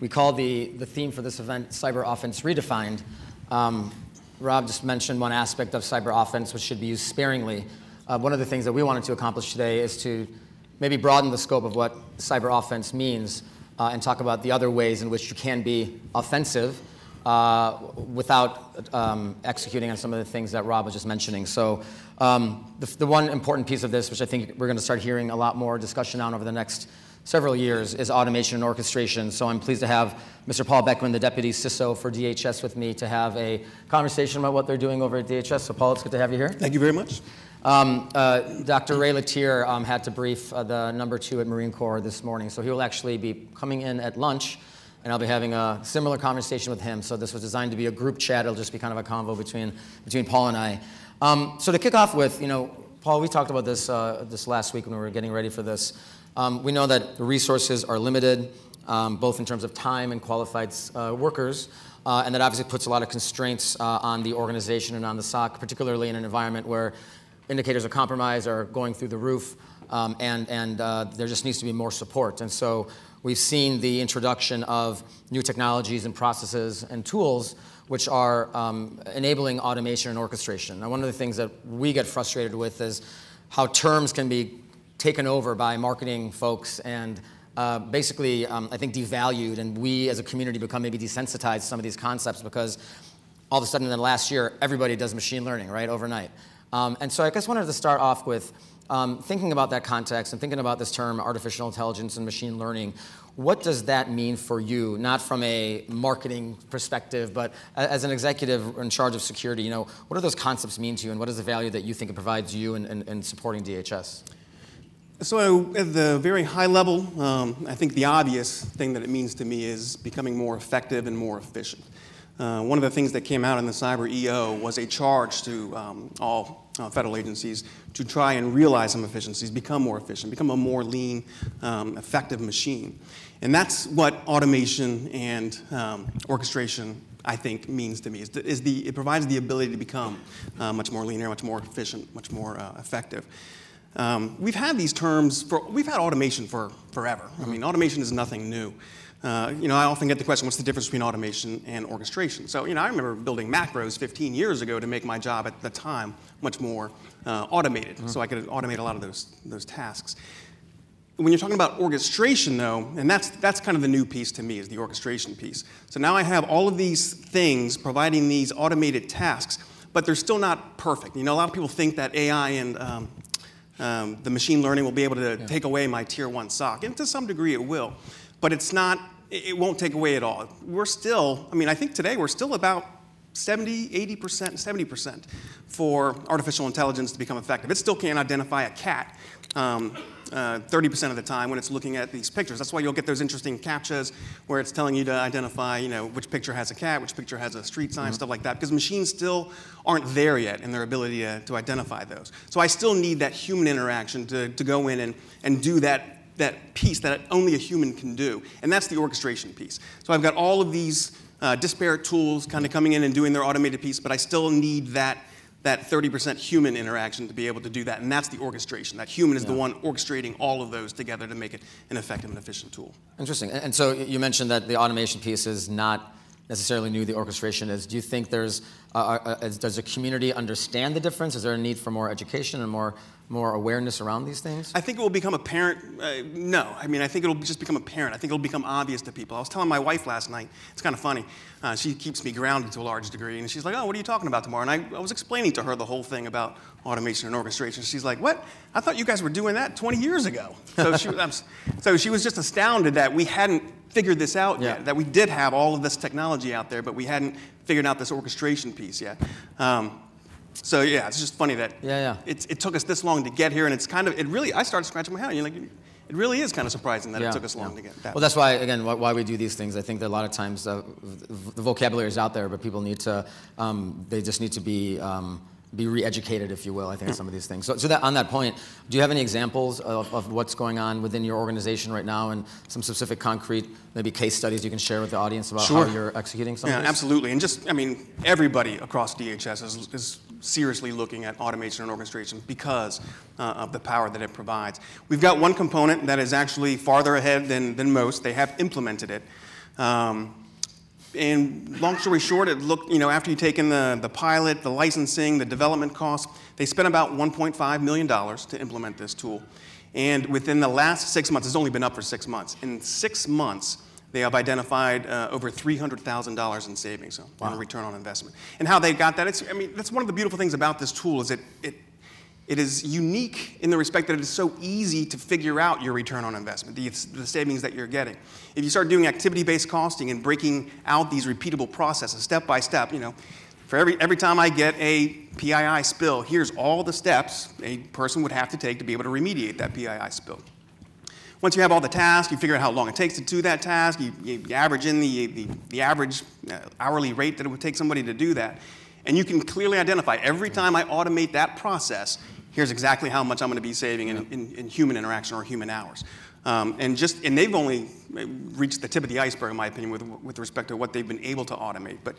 we call the, the theme for this event Cyber Offense Redefined. Um, Rob just mentioned one aspect of cyber offense which should be used sparingly. Uh, one of the things that we wanted to accomplish today is to maybe broaden the scope of what cyber offense means uh, and talk about the other ways in which you can be offensive uh, without um, executing on some of the things that Rob was just mentioning. So um, the, the, one important piece of this, which I think we're going to start hearing a lot more discussion on over the next several years, is automation and orchestration. So I'm pleased to have Mr. Paul Beckman, the Deputy CISO for DHS, with me to have a conversation about what they're doing over at DHS. So Paul, it's good to have you here. Thank you very much. Um, uh, Dr. Ray Letteer um, had to brief uh, the number two at Marine Corps this morning, so he will actually be coming in at lunch, and I'll be having a similar conversation with him. So this was designed to be a group chat. It'll just be kind of a convo between, between Paul and I. Um, so to kick off with, you know, Paul, we talked about this, uh, this last week when we were getting ready for this. Um, we know that the resources are limited, um, both in terms of time and qualified uh, workers. Uh, and that obviously puts a lot of constraints uh, on the organization and on the SOC, particularly in an environment where indicators of compromise are going through the roof, um, and, and uh, there just needs to be more support. And so we've seen the introduction of new technologies and processes and tools which are um, enabling automation and orchestration. Now, one of the things that we get frustrated with is how terms can be taken over by marketing folks and uh, basically, um, I think, devalued, and we as a community become maybe desensitized to some of these concepts because all of a sudden in the last year, everybody does machine learning, right, overnight. Um, and so I guess wanted to start off with um, thinking about that context and thinking about this term artificial intelligence and machine learning. What does that mean for you, not from a marketing perspective, but as an executive in charge of security? You know, what do those concepts mean to you, and what is the value that you think it provides you in, in, in supporting DHS? So, at the very high level, um, I think the obvious thing that it means to me is becoming more effective and more efficient. Uh, one of the things that came out in the Cyber EO was a charge to um, all uh, federal agencies to try and realize some efficiencies, become more efficient, become a more lean, um, effective machine. And that's what automation and um, orchestration, I think, means to me. Is the, is the, it provides the ability to become uh, much more leaner, much more efficient, much more uh, effective. Um, we've had these terms for, we've had automation for forever. I mean, automation is nothing new. Uh, you know, I often get the question, what's the difference between automation and orchestration? So, you know, I remember building macros 15 years ago to make my job at the time much more uh, automated, mm-hmm. so I could automate a lot of those, those tasks. When you're talking about orchestration, though, and that's, that's kind of the new piece to me, is the orchestration piece. So now I have all of these things providing these automated tasks, but they're still not perfect. You know, a lot of people think that AI and um, um, the machine learning will be able to yeah. take away my tier one SOC, and to some degree it will but it's not, it won't take away at all. We're still, I mean, I think today we're still about 70, 80%, 70% for artificial intelligence to become effective. It still can't identify a cat um, uh, 30% of the time when it's looking at these pictures. That's why you'll get those interesting captchas where it's telling you to identify, you know, which picture has a cat, which picture has a street sign, mm -hmm. stuff like that, because machines still aren't there yet in their ability to, to identify those. So I still need that human interaction to, to go in and, and do that that piece that only a human can do, and that's the orchestration piece. So I've got all of these uh, disparate tools kind of coming in and doing their automated piece, but I still need that that 30% human interaction to be able to do that, and that's the orchestration. That human is yeah. the one orchestrating all of those together to make it an effective and efficient tool. Interesting. And so you mentioned that the automation piece is not necessarily new the orchestration is. Do you think there's, uh, uh, uh does the community understand the difference? Is there a need for more education and more more awareness around these things? I think it will become apparent. Uh, no, I mean, I think it'll just become apparent. I think it'll become obvious to people. I was telling my wife last night, it's kind of funny. Uh, she keeps me grounded to a large degree, and she's like, Oh, what are you talking about tomorrow? And I, I was explaining to her the whole thing about automation and orchestration. She's like, What? I thought you guys were doing that 20 years ago. So she, so she was just astounded that we hadn't figured this out yeah. yet, that we did have all of this technology out there, but we hadn't figured out this orchestration piece yet. Um, so yeah, it's just funny that yeah, yeah. It, it took us this long to get here, and it's kind of it really. I started scratching my head. You're like, it really is kind of surprising that yeah, it took us long yeah. to get that. Well, that's why again why, why, we do these things. I think that a lot of times uh, the vocabulary is out there, but people need to um, they just need to be. Um, be re-educated, if you will, I think, some of these things. So, so that, on that point, do you have any examples of, of, what's going on within your organization right now and some specific concrete, maybe case studies you can share with the audience about sure. how you're executing some yeah, absolutely. And just, I mean, everybody across DHS is, is seriously looking at automation and orchestration because uh, of the power that it provides. We've got one component that is actually farther ahead than, than most. They have implemented it. Um, and long story short, it looked, you know, after you take in the, the pilot, the licensing, the development costs, they spent about $1.5 million to implement this tool. And within the last six months, it's only been up for six months. In six months, they have identified uh, over $300,000 in savings so, wow. on return on investment. And how they got that, it's, I mean, that's one of the beautiful things about this tool is it, it it is unique in the respect that it is so easy to figure out your return on investment, the, the savings that you're getting. If you start doing activity-based costing and breaking out these repeatable processes step by step, you know, for every, every time I get a PII spill, here's all the steps a person would have to take to be able to remediate that PII spill. Once you have all the tasks, you figure out how long it takes to do that task, you, you average in the, the, the average uh, hourly rate that it would take somebody to do that, and you can clearly identify every time I automate that process, here's exactly how much I'm going to be saving in, in, in human interaction or human hours. Um, and just and they've only reached the tip of the iceberg, in my opinion, with, with respect to what they've been able to automate. But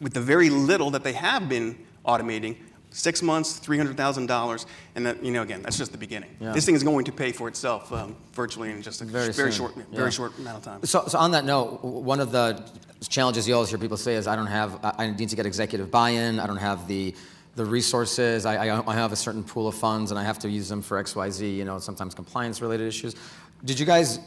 with the very little that they have been automating, six months, three hundred thousand dollars, and that you know again, that's just the beginning. Yeah. This thing is going to pay for itself um, virtually in just a very, very short, yeah. very short amount of time. So, so on that note, one of the challenges you always hear people say is, I don't have, I need to get executive buy-in. I don't have the the resources. I, I, I, have a certain pool of funds and I have to use them for X, Y, Z, you know, sometimes compliance related issues. Did you guys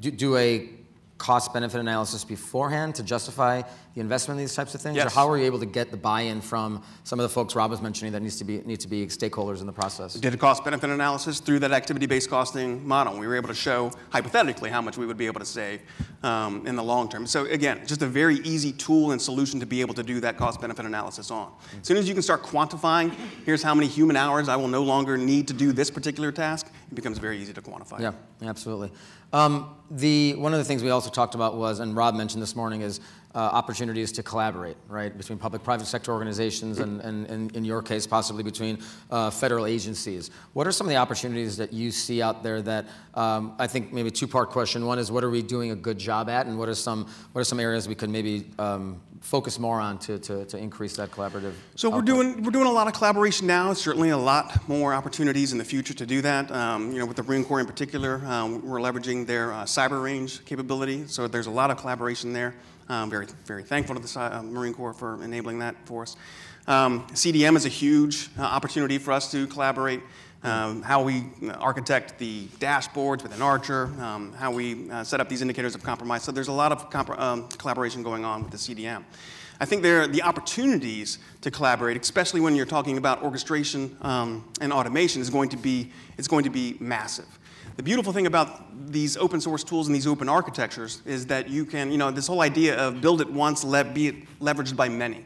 do a cost benefit analysis beforehand to justify the investment in these types of things? Yes. Or how were you able to get the buy-in from some of the folks Rob was mentioning that needs to be need to be stakeholders in the process? We did a cost benefit analysis through that activity-based costing model. We were able to show hypothetically how much we would be able to save um, in the long term. So again, just a very easy tool and solution to be able to do that cost benefit analysis on. As soon as you can start quantifying, here's how many human hours I will no longer need to do this particular task, it becomes very easy to quantify. Yeah, absolutely. Um, the, one of the things we also talked about was, and Rob mentioned this morning, is uh, opportunities to collaborate, right, between public-private sector organizations and, and, and, in your case, possibly between uh, federal agencies. What are some of the opportunities that you see out there that um, I think maybe two-part question. One is what are we doing a good job at, and what are some what are some areas we could maybe um, focus more on to, to, to, increase that collaborative? So output? we're doing we're doing a lot of collaboration now. Certainly a lot more opportunities in the future to do that. Um, you know, with the Marine Corps in particular, um, we're leveraging their uh, cyber range capability. So there's a lot of collaboration there. I'm very, very thankful to the uh, Marine Corps for enabling that for us. Um, CDM is a huge uh, opportunity for us to collaborate. Um, how we architect the dashboards within Archer, um, how we uh, set up these indicators of compromise. So there's a lot of um, collaboration going on with the CDM. I think there are the opportunities to collaborate, especially when you're talking about orchestration um, and automation, is going to be, it's going to be massive. The beautiful thing about these open source tools and these open architectures is that you can, you know, this whole idea of build it once, let, be it leveraged by many.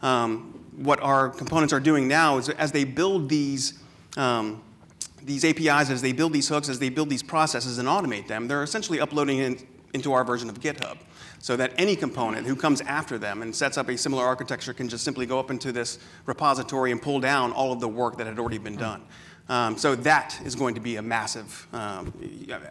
Um, what our components are doing now is as they build these, um, these APIs, as they build these hooks, as they build these processes and automate them, they're essentially uploading it into our version of GitHub so that any component who comes after them and sets up a similar architecture can just simply go up into this repository and pull down all of the work that had already been done. Um, so that is going to be a massive, um,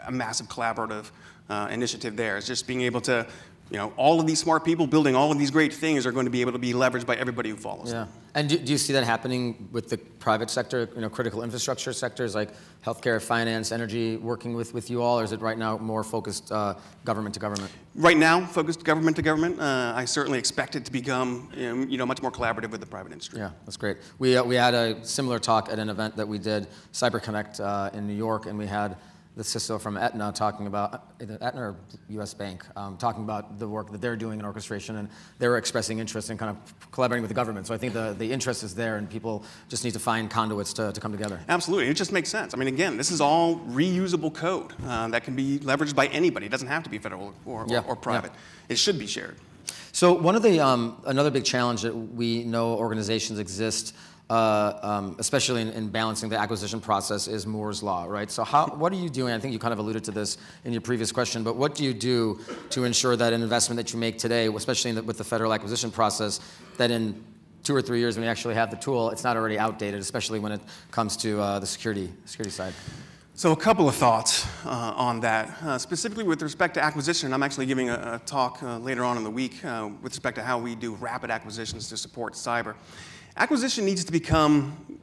a massive collaborative uh, initiative there. It's just being able to, you know, all of these smart people building all of these great things are going to be able to be leveraged by everybody who follows. Yeah. And do, do you see that happening with the private sector, you know, critical infrastructure sectors like healthcare, finance, energy, working with, with you all, or is it right now more focused uh, government to government? Right now, focused government to government. Uh, I certainly expect it to become, you know, much more collaborative with the private industry. Yeah, that's great. We, uh, we had a similar talk at an event that we did, CyberConnect uh, in New York, and we had the CISO from Aetna talking about, either Aetna or US Bank, um, talking about the work that they're doing in orchestration, and they were expressing interest in kind of collaborating with the government. So I think the, the interest is there, and people just need to find conduits to, to come together. Absolutely, it just makes sense. I mean, again, this is all reusable code uh, that can be leveraged by anybody. It doesn't have to be federal or, yeah, or, or private. Yeah. It should be shared. So one of the, um, another big challenge that we know organizations exist uh, um, especially in, in, balancing the acquisition process, is Moore's Law, right? So how, what are you doing? I think you kind of alluded to this in your previous question, but what do you do to ensure that an investment that you make today, especially the, with the federal acquisition process, that in two or three years when you actually have the tool, it's not already outdated, especially when it comes to uh, the security, security side? So a couple of thoughts uh, on that. Uh, specifically with respect to acquisition, I'm actually giving a, a talk uh, later on in the week uh, with respect to how we do rapid acquisitions to support cyber. Acquisition needs to become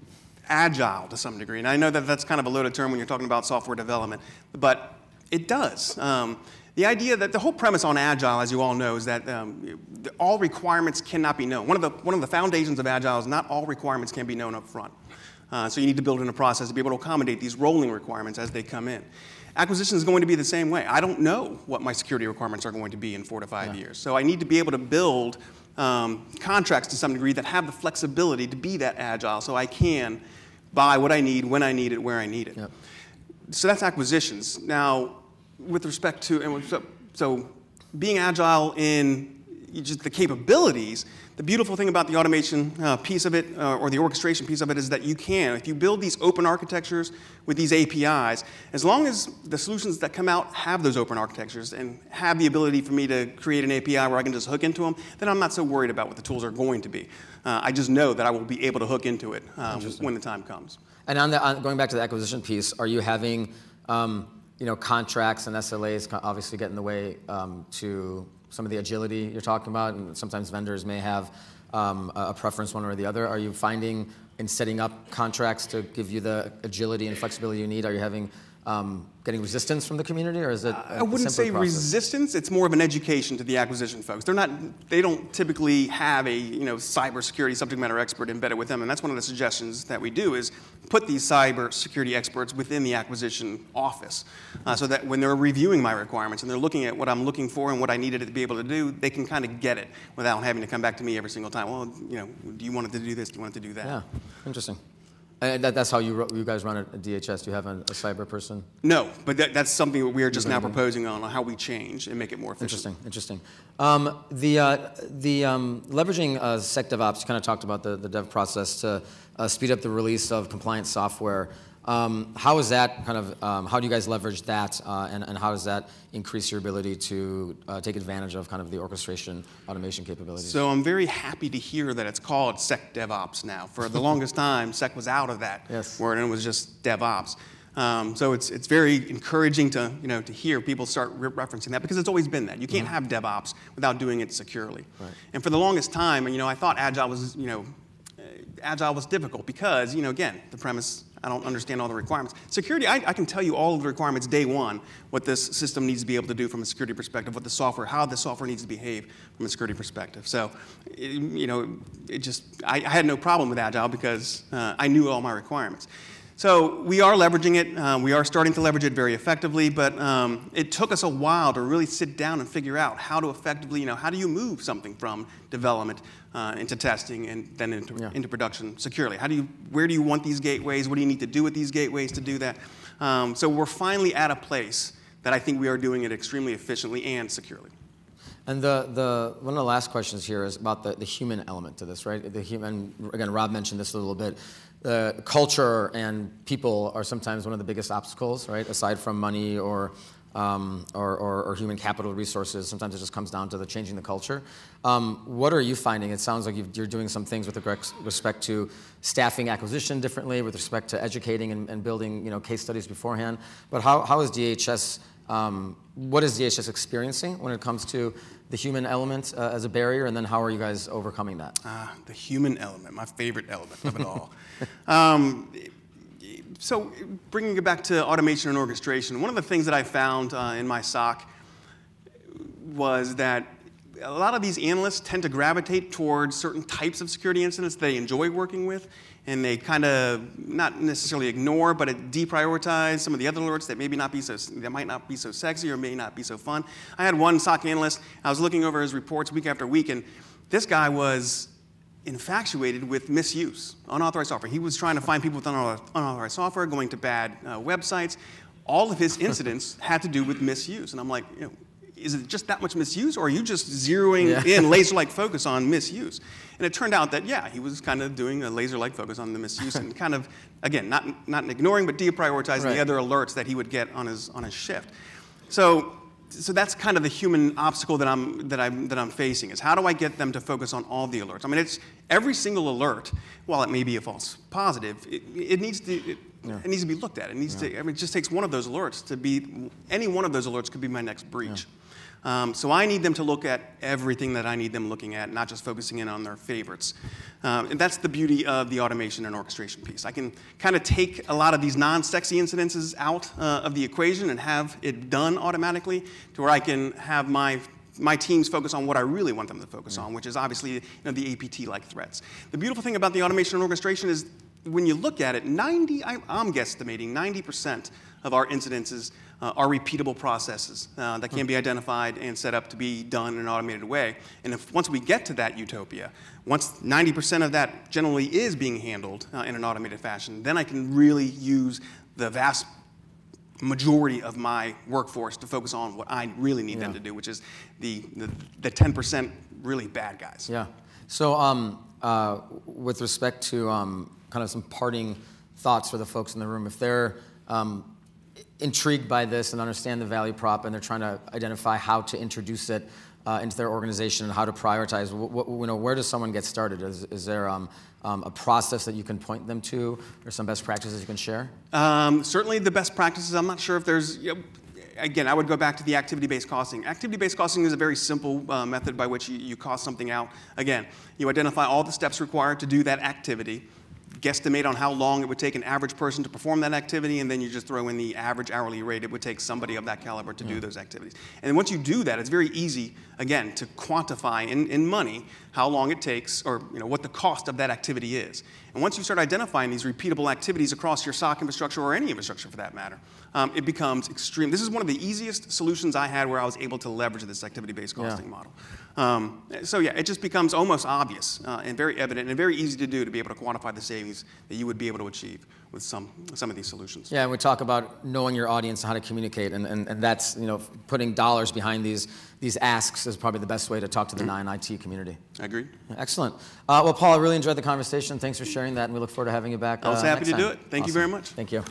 agile to some degree. And I know that that's kind of a loaded term when you're talking about software development, but it does. Um, the idea that the whole premise on Agile, as you all know, is that um, all requirements cannot be known. One of, the, one of the foundations of Agile is not all requirements can be known up front. Uh, so you need to build in a process to be able to accommodate these rolling requirements as they come in. Acquisition is going to be the same way. I don't know what my security requirements are going to be in four to five yeah. years. So I need to be able to build um, contracts to some degree that have the flexibility to be that agile so I can buy what I need, when I need it, where I need it. Yep. So that's acquisitions. Now, with respect to, and so, so being agile in just the capabilities, the beautiful thing about the automation uh, piece of it, uh, or the orchestration piece of it, is that you can, if you build these open architectures with these APIs, as long as the solutions that come out have those open architectures and have the ability for me to create an API where I can just hook into them, then I'm not so worried about what the tools are going to be. Uh, I just know that I will be able to hook into it um, when the time comes. And on the, on, going back to the acquisition piece, are you having um, you know, contracts and SLAs obviously get in the way um, to some of the agility you're talking about, and sometimes vendors may have um, a preference one or the other. Are you finding in setting up contracts to give you the agility and flexibility you need? Are you having um, getting resistance from the community, or is it? I wouldn't say process? resistance. It's more of an education to the acquisition folks. They're not. They don't typically have a you know cybersecurity subject matter expert embedded with them, and that's one of the suggestions that we do is put these cybersecurity experts within the acquisition office, uh, so that when they're reviewing my requirements and they're looking at what I'm looking for and what I needed it to be able to do, they can kind of get it without having to come back to me every single time. Well, you know, do you want it to do this? Do you want it to do that? Yeah, interesting. And that, that's how you, you guys run at a DHS. Do you have a, a cyber person? No, but that, that's something that we are just now proposing on, on how we change and make it more efficient. Interesting, interesting. Um, the uh, the um, leveraging uh, SecDevOps, you kind of talked about the, the dev process to uh, speed up the release of compliance software. Um, how is that kind of, um, how do you guys leverage that uh, and, and how does that increase your ability to uh, take advantage of kind of the orchestration automation capabilities? So I'm very happy to hear that it's called Sec DevOps now. For the longest time, Sec was out of that yes. word and it was just DevOps. Um, so it's, it's very encouraging to, you know, to hear people start re referencing that because it's always been that. You can't mm -hmm. have DevOps without doing it securely. Right. And for the longest time, you know, I thought Agile was, you know, Agile was difficult because, you know, again, the premise I don't understand all the requirements. Security, I, I, can tell you all of the requirements day one, what this system needs to be able to do from a security perspective, what the software, how the software needs to behave from a security perspective. So, it, you know, it just, I, I, had no problem with Agile because uh, I knew all my requirements. So we are leveraging it. Uh, we are starting to leverage it very effectively, but um, it took us a while to really sit down and figure out how to effectively, you know, how do you move something from development uh, into testing and then into, yeah. into production securely? How do you, where do you want these gateways? What do you need to do with these gateways to do that? Um, so we're finally at a place that I think we are doing it extremely efficiently and securely. And the, the, one of the last questions here is about the, the human element to this, right? The human, again, Rob mentioned this a little bit. The culture and people are sometimes one of the biggest obstacles, right? Aside from money or, um, or, or, or, human capital resources, sometimes it just comes down to the changing the culture. Um, what are you finding? It sounds like you are doing some things with respect to staffing acquisition differently, with respect to educating and, and building you know, case studies beforehand. But how, how is DHS, um, what is DHS experiencing when it comes to the human element uh, as a barrier, and then how are you guys overcoming that? Ah, the human element, my favorite element of it all. um, so, bringing it back to automation and orchestration, one of the things that I found uh, in my SOC was that a lot of these analysts tend to gravitate towards certain types of security incidents they enjoy working with, and they kind of not necessarily ignore, but deprioritize some of the other alerts that maybe not be so that might not be so sexy or may not be so fun. I had one SOC analyst. I was looking over his reports week after week, and this guy was infatuated with misuse, unauthorized software. He was trying to find people with unauthorized software, going to bad uh, websites. All of his incidents had to do with misuse, and I'm like, you know, is it just that much misuse, or are you just zeroing yeah. in laser-like focus on misuse? And it turned out that, yeah, he was kind of doing a laser-like focus on the misuse and kind of, again, not, not ignoring, but deprioritizing right. the other alerts that he would get on his, on his shift. So, so that's kind of the human obstacle that I'm, that, I'm, that I'm facing is how do I get them to focus on all the alerts? I mean, it's every single alert, while it may be a false positive, it, it needs to, it, yeah. it, needs to be looked at. It needs yeah. to, I mean, it just takes one of those alerts to be, any one of those alerts could be my next breach. Yeah. Um, so I need them to look at everything that I need them looking at, not just focusing in on their favorites. Um, and that's the beauty of the automation and orchestration piece. I can kind of take a lot of these non-sexy incidences out uh, of the equation and have it done automatically to where I can have my my teams focus on what I really want them to focus on, which is obviously you know, the APT-like threats. The beautiful thing about the automation and orchestration is when you look at it, 90, I, am guesstimating 90% of our incidences uh, are repeatable processes uh, that can be identified and set up to be done in an automated way. And if once we get to that utopia, once 90% of that generally is being handled uh, in an automated fashion, then I can really use the vast majority of my workforce to focus on what I really need yeah. them to do, which is the, the, the 10% really bad guys. Yeah. So um, uh, with respect to um, kind of some parting thoughts for the folks in the room, if they're um, intrigued by this and understand the value prop and they're trying to identify how to introduce it uh, into their organization and how to prioritize, you know, where does someone get started? Is, is there um, um, a process that you can point them to or some best practices you can share? Um, certainly the best practices. I'm not sure if there's, you know, again, I would go back to the activity-based costing. Activity-based costing is a very simple uh, method by which you, you cost something out. Again, you identify all the steps required to do that activity guesstimate on how long it would take an average person to perform that activity, and then you just throw in the average hourly rate it would take somebody of that caliber to yeah. do mm. those activities. And once you do that, it's very easy, again, to quantify in, in money how long it takes or you know, what the cost of that activity is. And once you start identifying these repeatable activities across your SOC infrastructure or any infrastructure for that matter, um, it becomes extreme. This is one of the easiest solutions I had where I was able to leverage this activity-based costing yeah. model. Um, so yeah, it just becomes almost obvious uh, and very evident and very easy to do to be able to quantify the savings that you would be able to achieve with some, some of these solutions. Yeah, and we talk about knowing your audience and how to communicate, and, and, and that's, you know, putting dollars behind these, these asks is probably the best way to talk to the mm-hmm. non-IT community. I agree. Excellent. Uh, well, Paul, I really enjoyed the conversation. Thanks for sharing that, and we look forward to having you back I was uh, happy to time. do it. Thank awesome. you very much. Thank you.